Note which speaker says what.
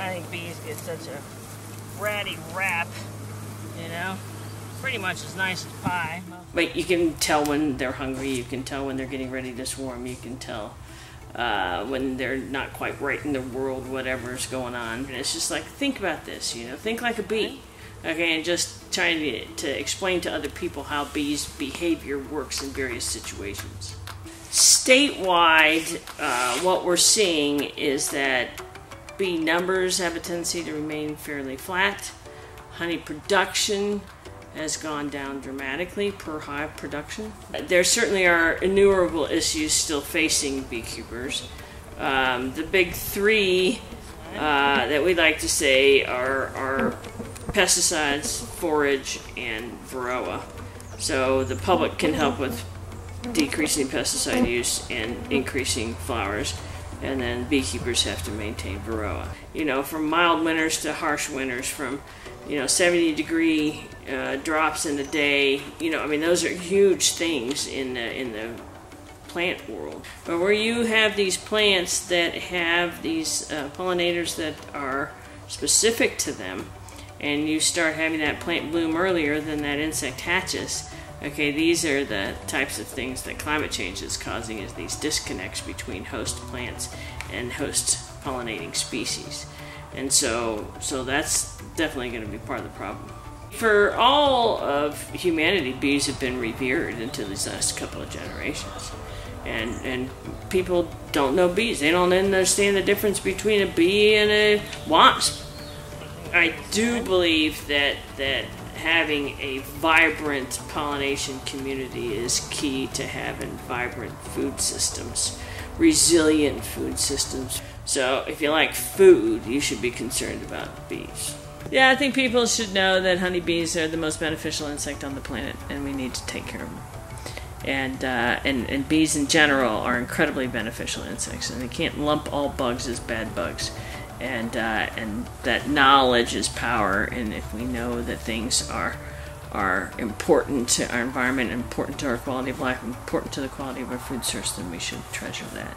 Speaker 1: I think bees get such a ratty rap, you know? Pretty much as nice as pie. But you can tell when they're hungry, you can tell when they're getting ready to swarm, you can tell uh, when they're not quite right in the world, whatever's going on. And it's just like, think about this, you know, think like a bee. Okay, and just trying to, to explain to other people how bees' behavior works in various situations. Statewide, uh, what we're seeing is that bee numbers have a tendency to remain fairly flat. Honey production has gone down dramatically per hive production. There certainly are innumerable issues still facing beekeepers. Um, the big three uh, that we like to say are, are pesticides, forage, and varroa. So the public can help with decreasing pesticide use and increasing flowers and then beekeepers have to maintain varroa. You know, from mild winters to harsh winters, from you know 70 degree uh, drops in a day. You know, I mean those are huge things in the in the plant world. But where you have these plants that have these uh, pollinators that are specific to them, and you start having that plant bloom earlier than that insect hatches. Okay, these are the types of things that climate change is causing is these disconnects between host plants and host pollinating species. And so so that's definitely going to be part of the problem. For all of humanity, bees have been revered into these last couple of generations. And and people don't know bees. They don't understand the difference between a bee and a wasp. I do believe that that having a vibrant pollination community is key to having vibrant food systems, resilient food systems. So if you like food, you should be concerned about bees. Yeah, I think people should know that honeybees are the most beneficial insect on the planet, and we need to take care of them. And, uh, and and bees in general are incredibly beneficial insects, and you can't lump all bugs as bad bugs and uh, and that knowledge is power. And if we know that things are are important to our environment, important to our quality of life, important to the quality of our food source, then we should treasure that.